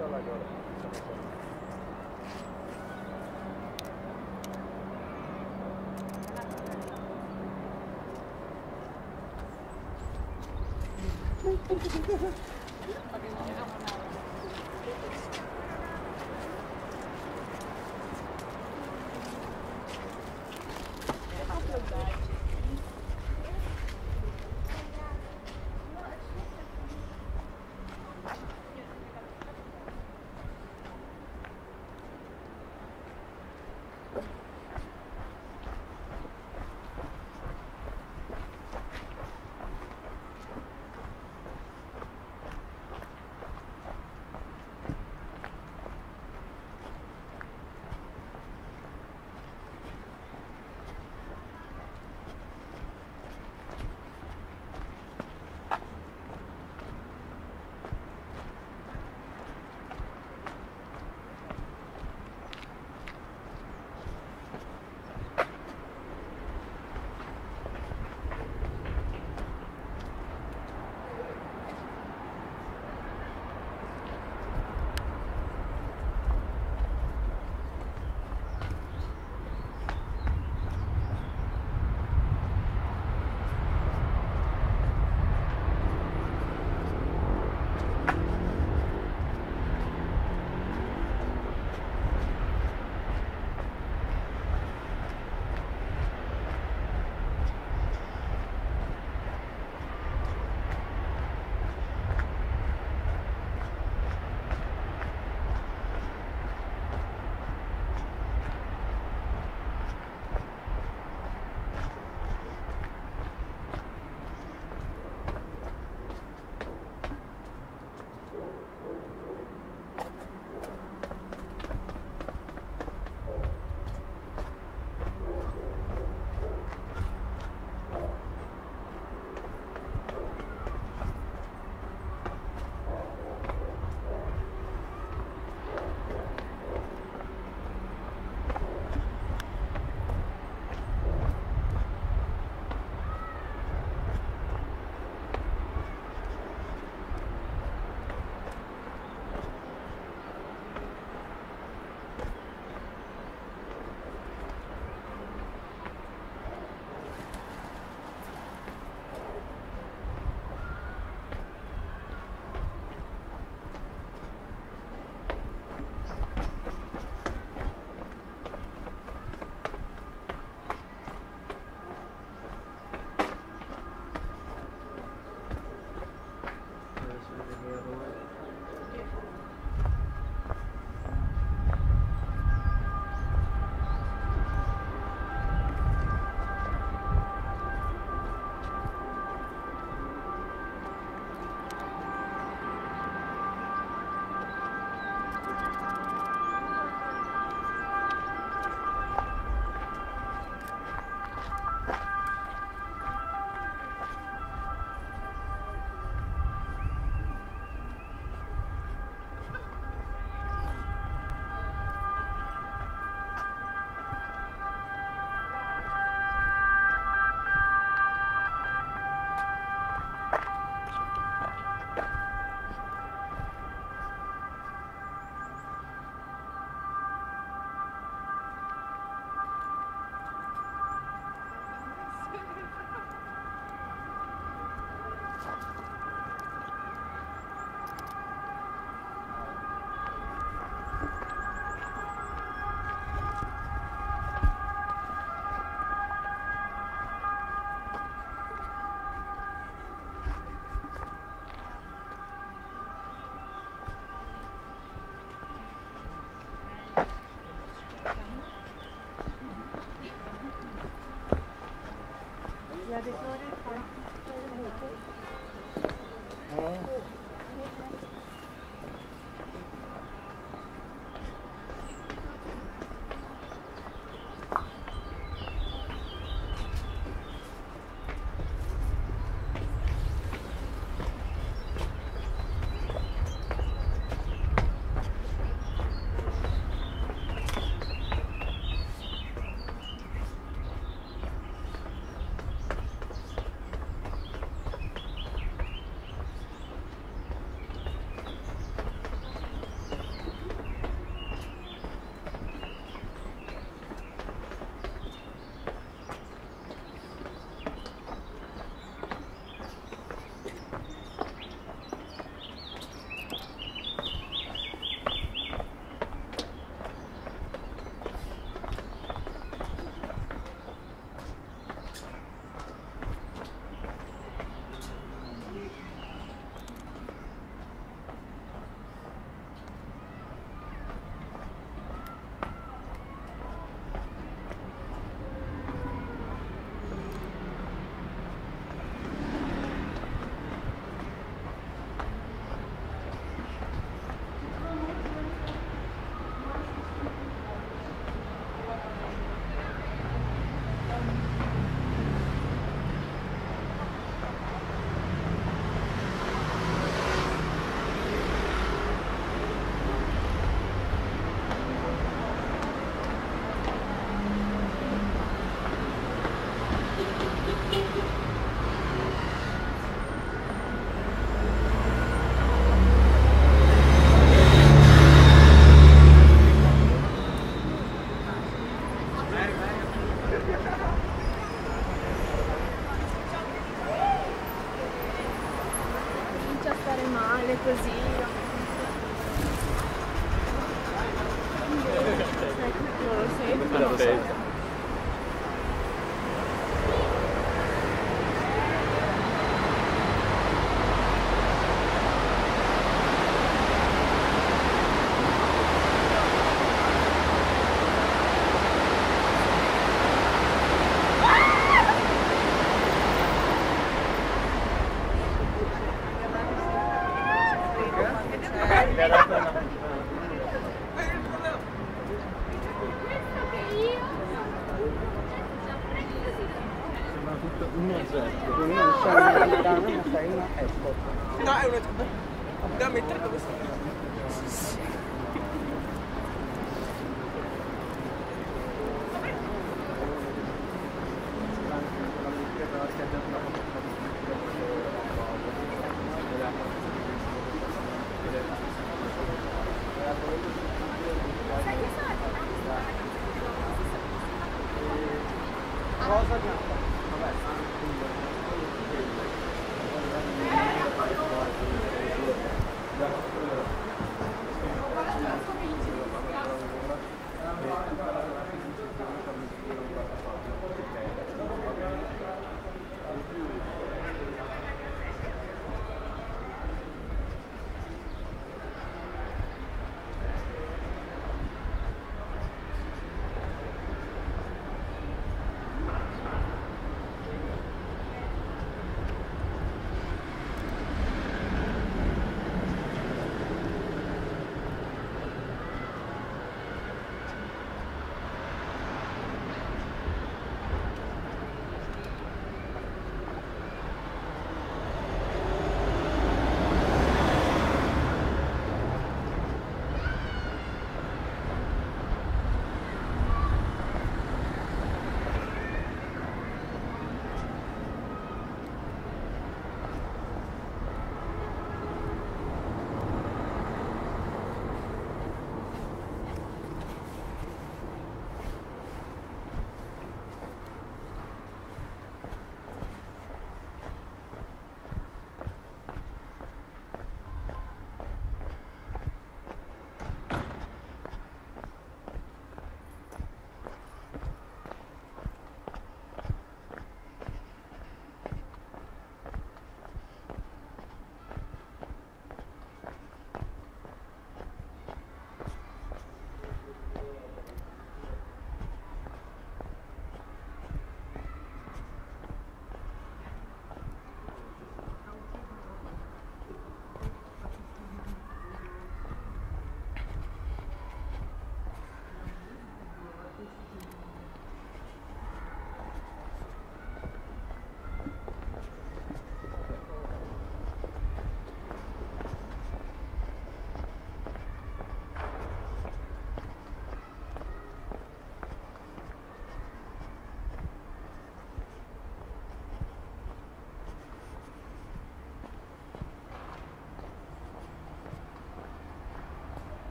Ha ha ha ha!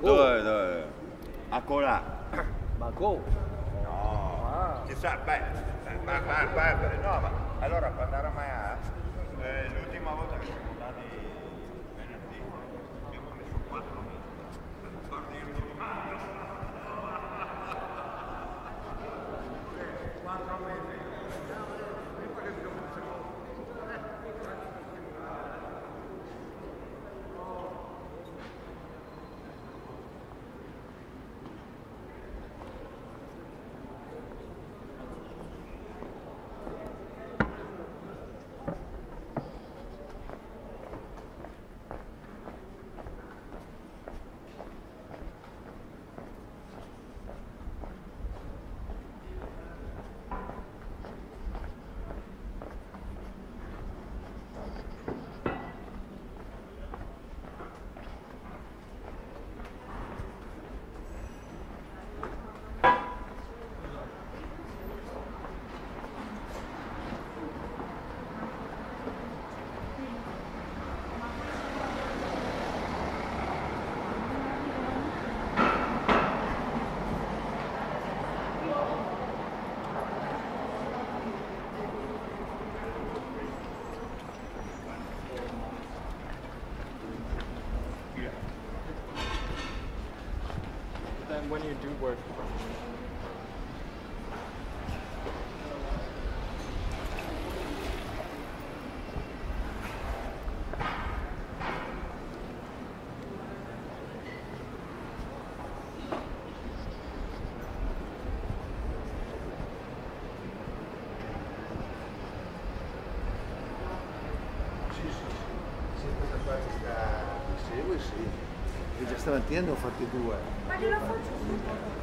Lì. Dove, dove? A colà. Ma go! No. Ci sa, beh, ma, ma, ma, no, ma allora quando era mai a, eh, l'ultima volta che siamo andati venerdì, abbiamo messo 4 mesi. Guarda, io mi stamattina ne ho fatti due. Ma glielo faccio subito.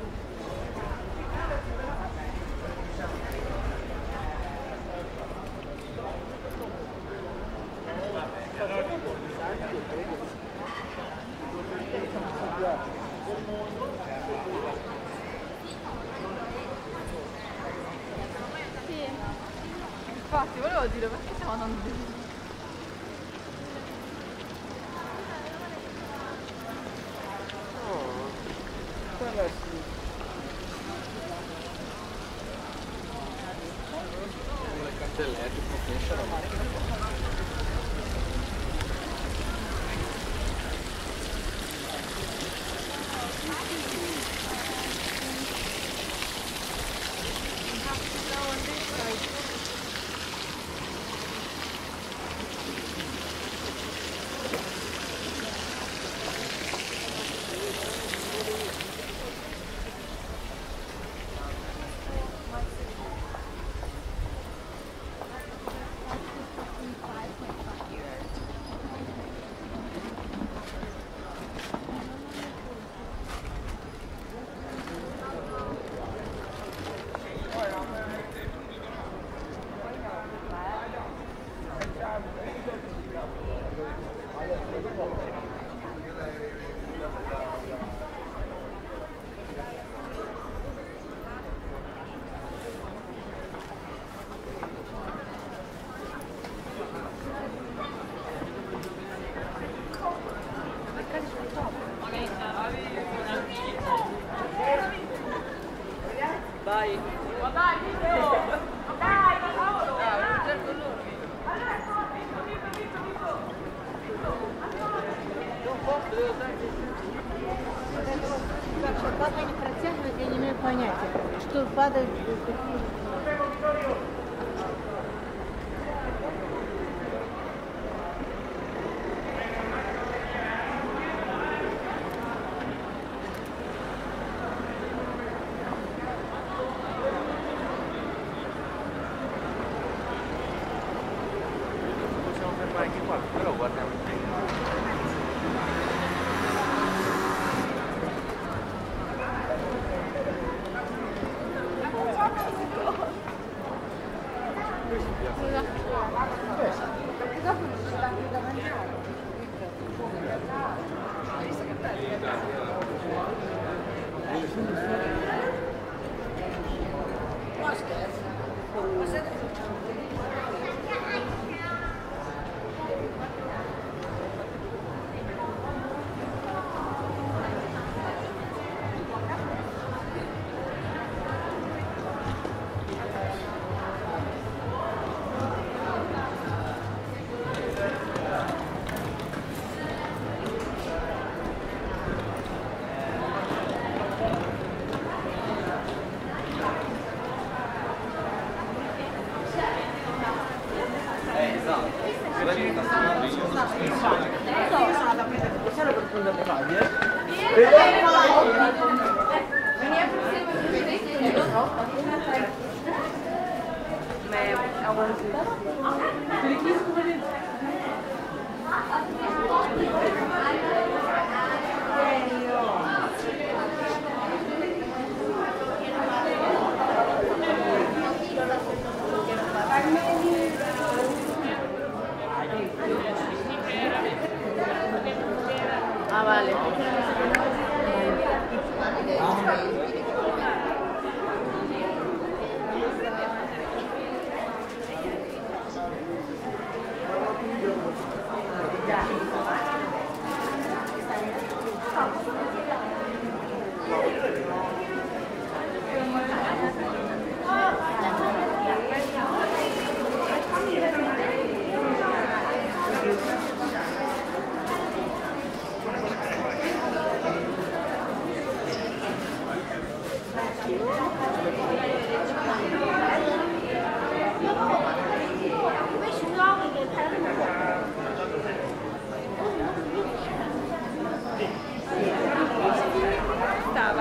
Infatti volevo dire perché stiamo andando di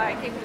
I came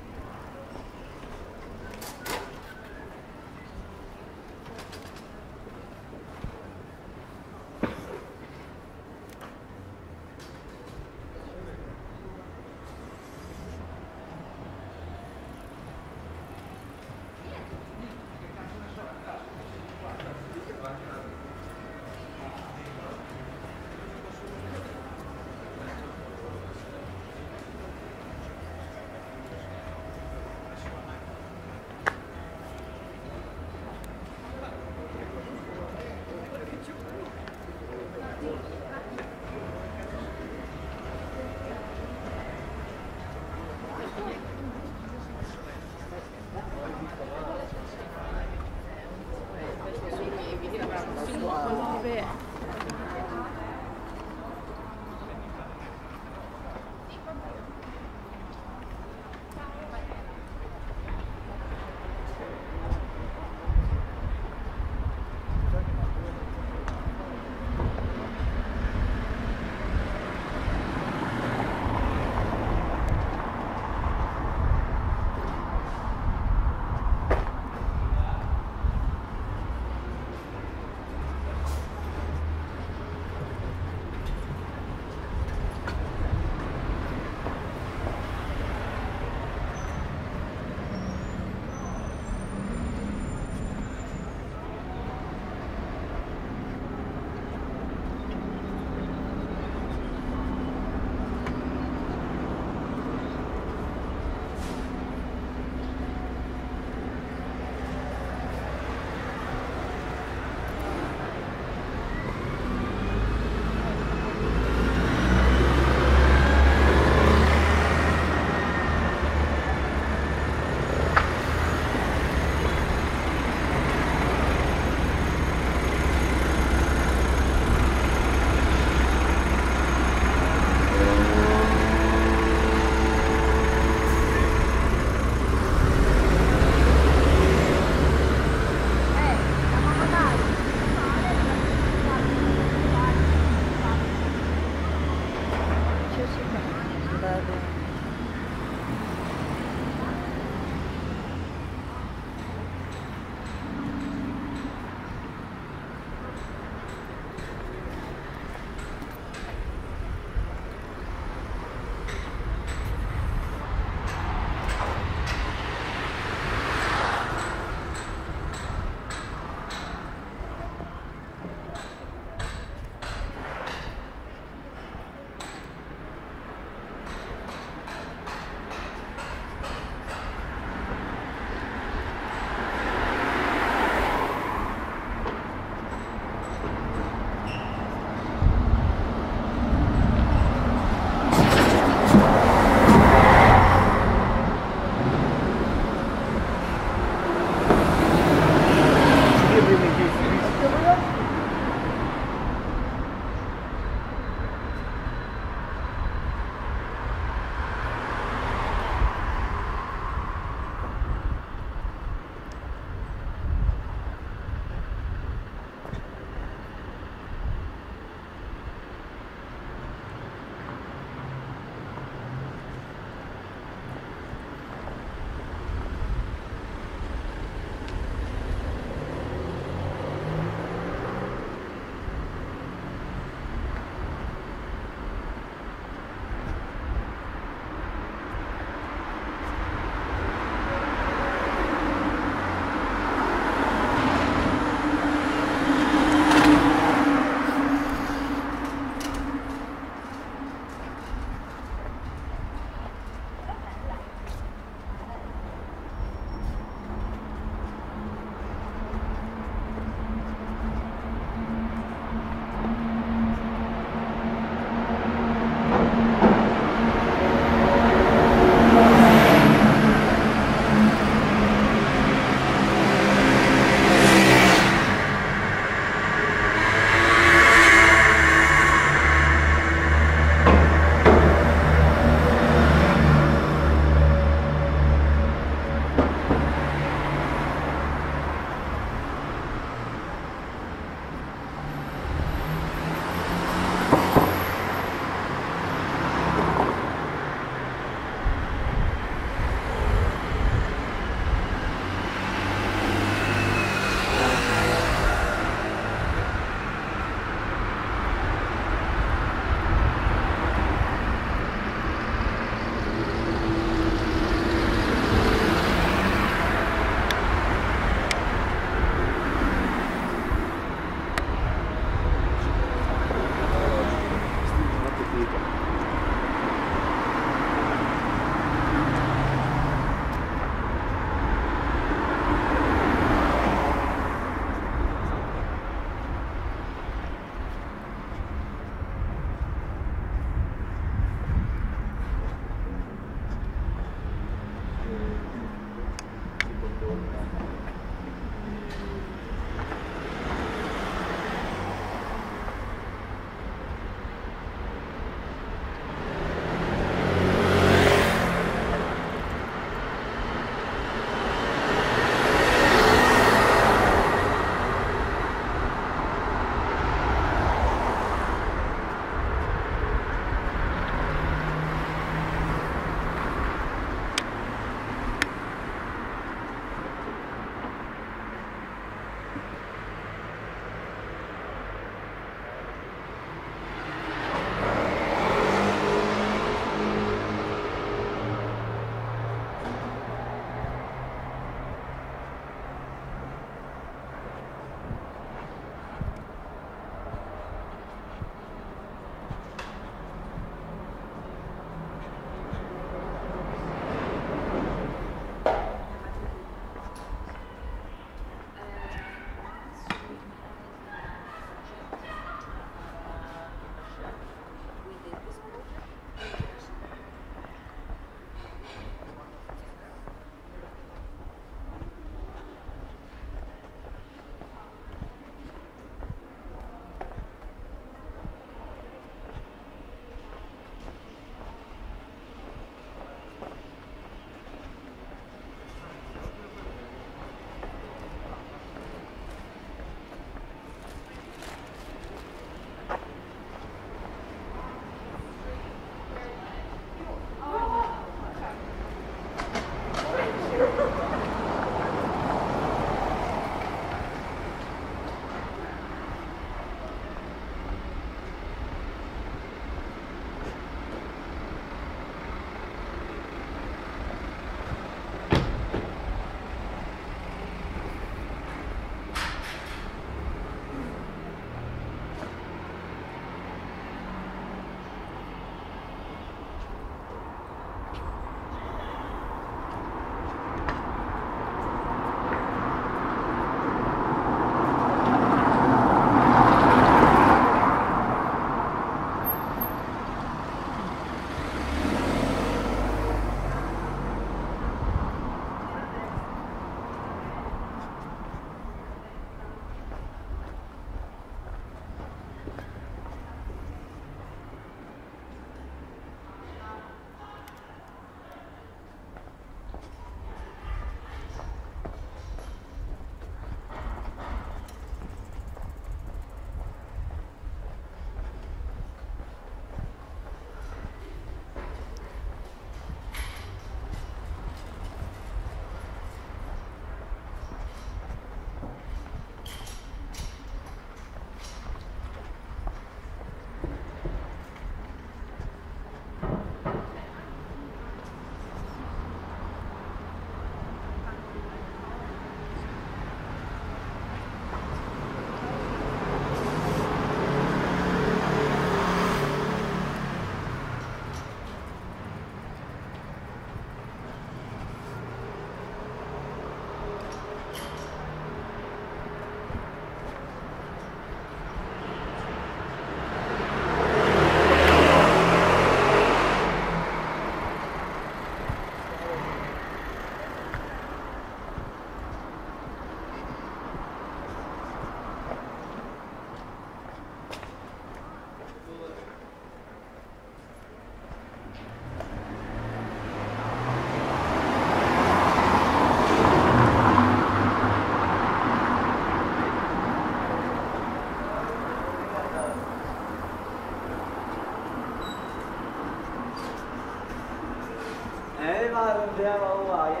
ya Allah ya.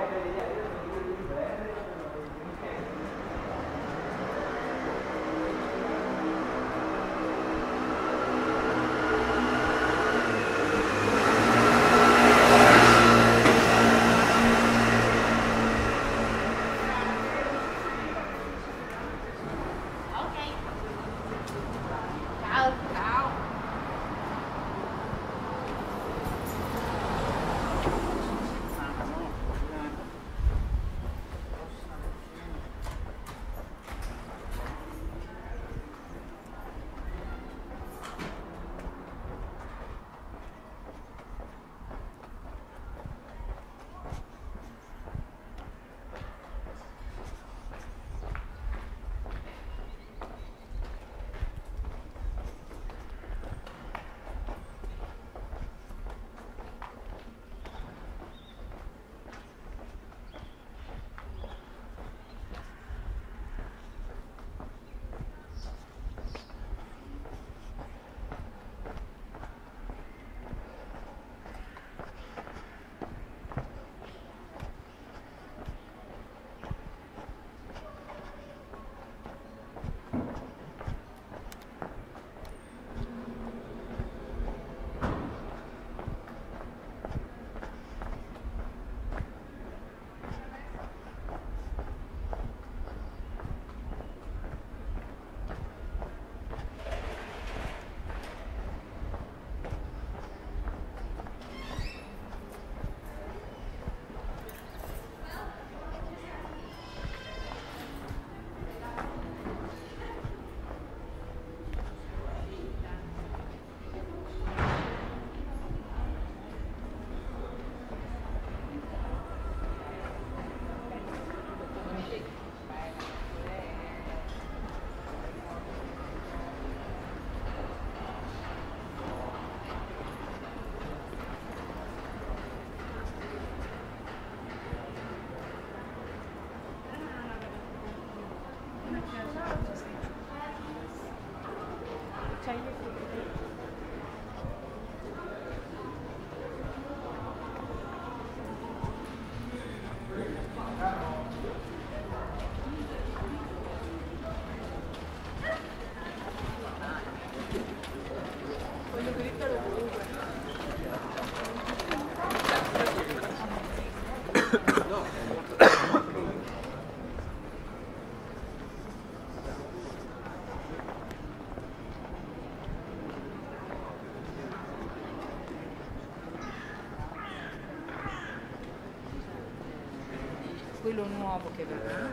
móvel quebrado.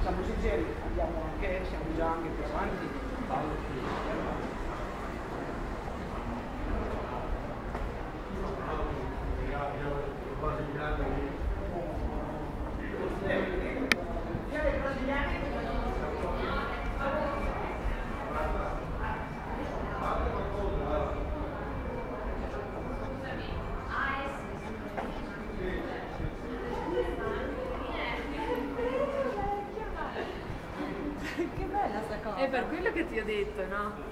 Siamo sinceri, abbiamo anche, siamo già anche più avanti. Ti ho detto, no?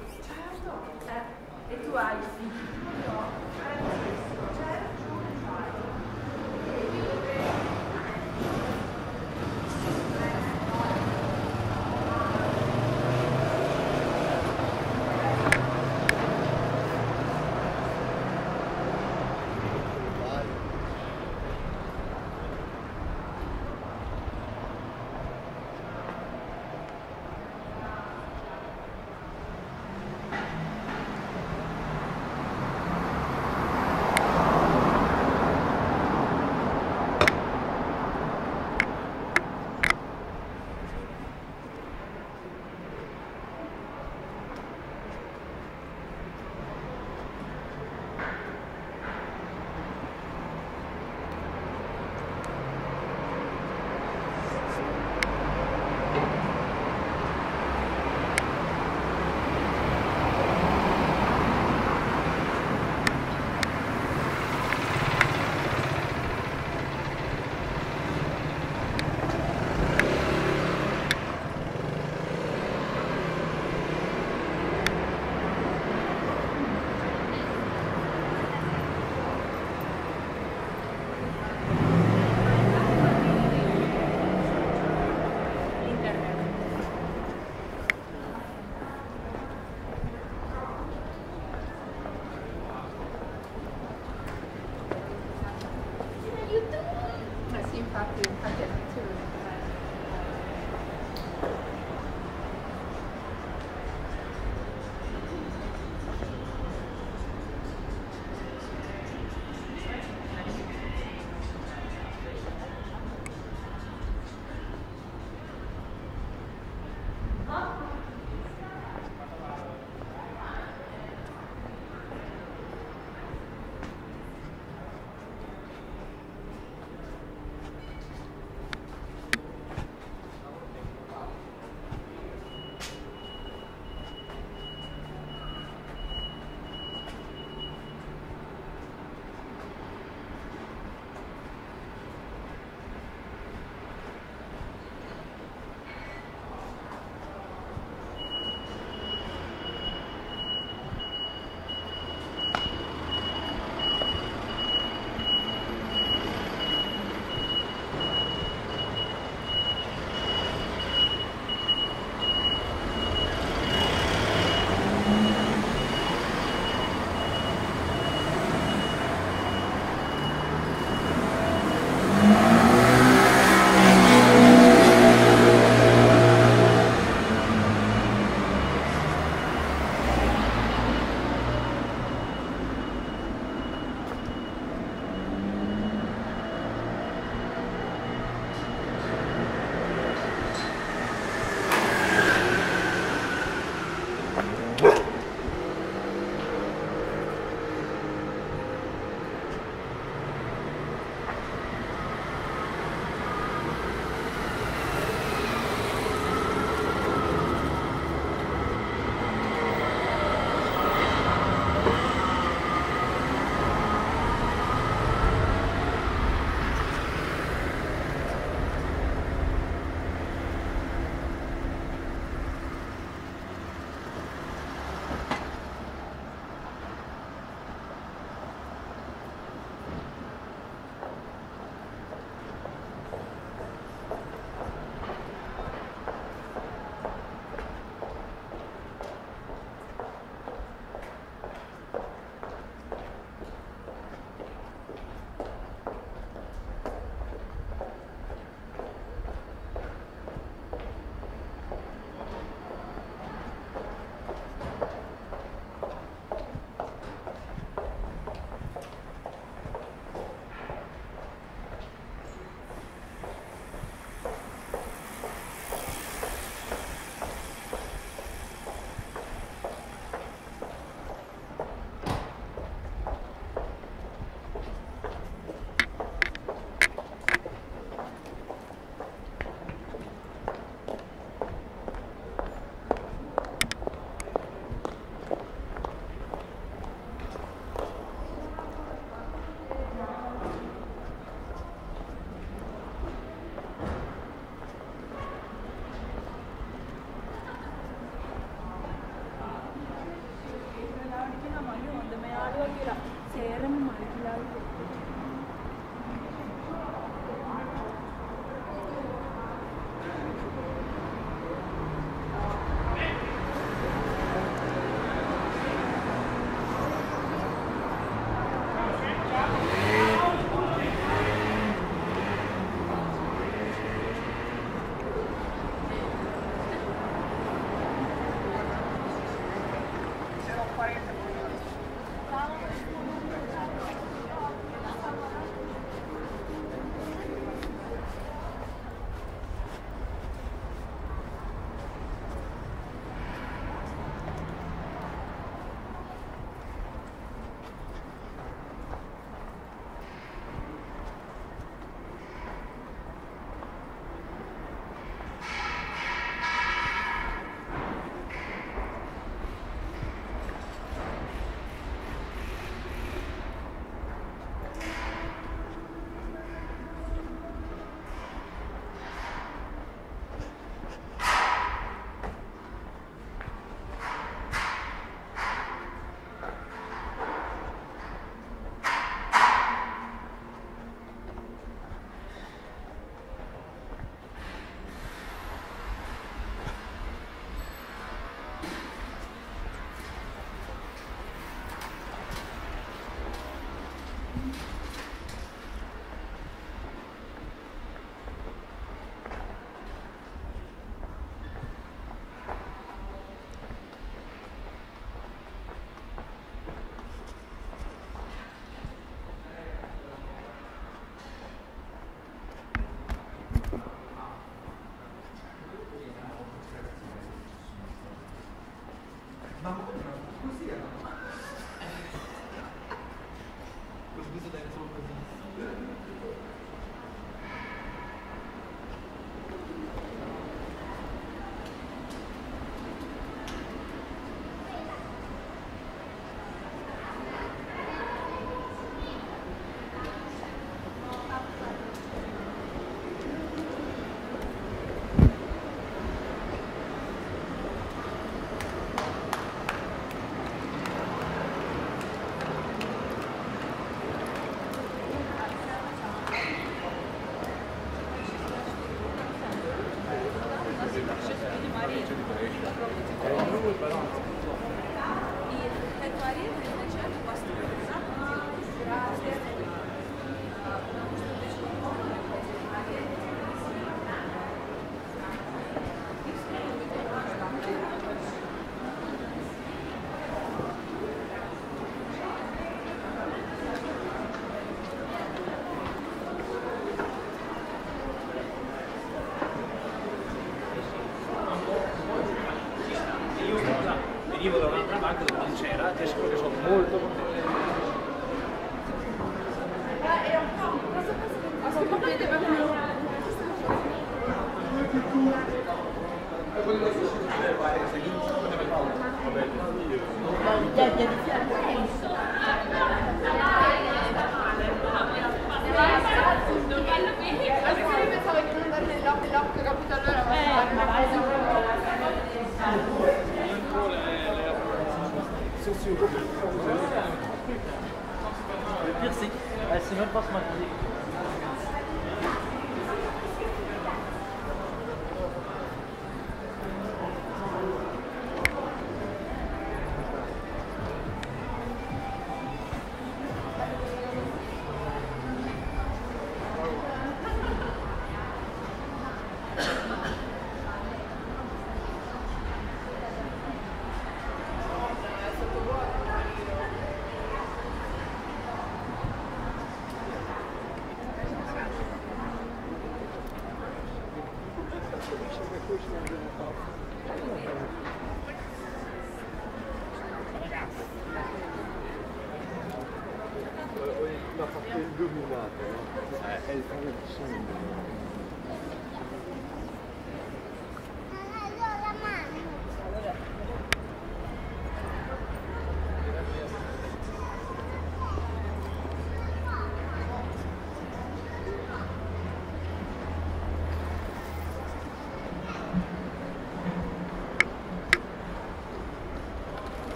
es porque son muy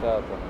Certo.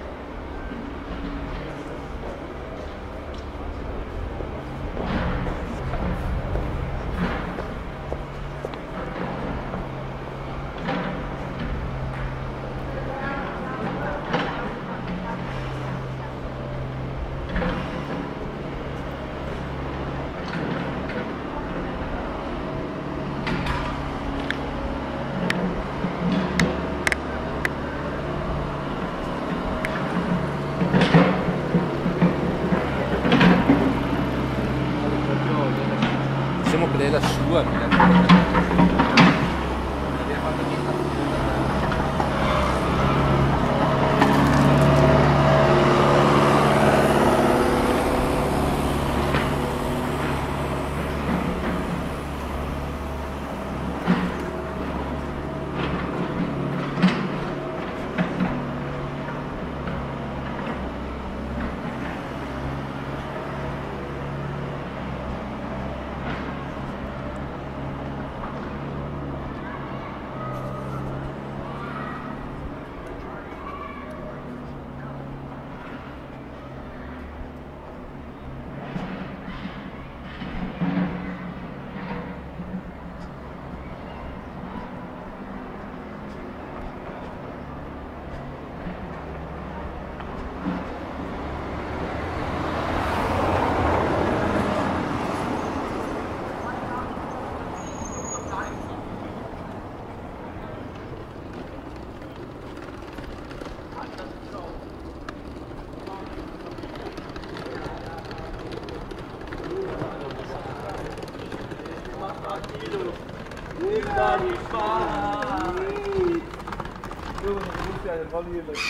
Hollywood.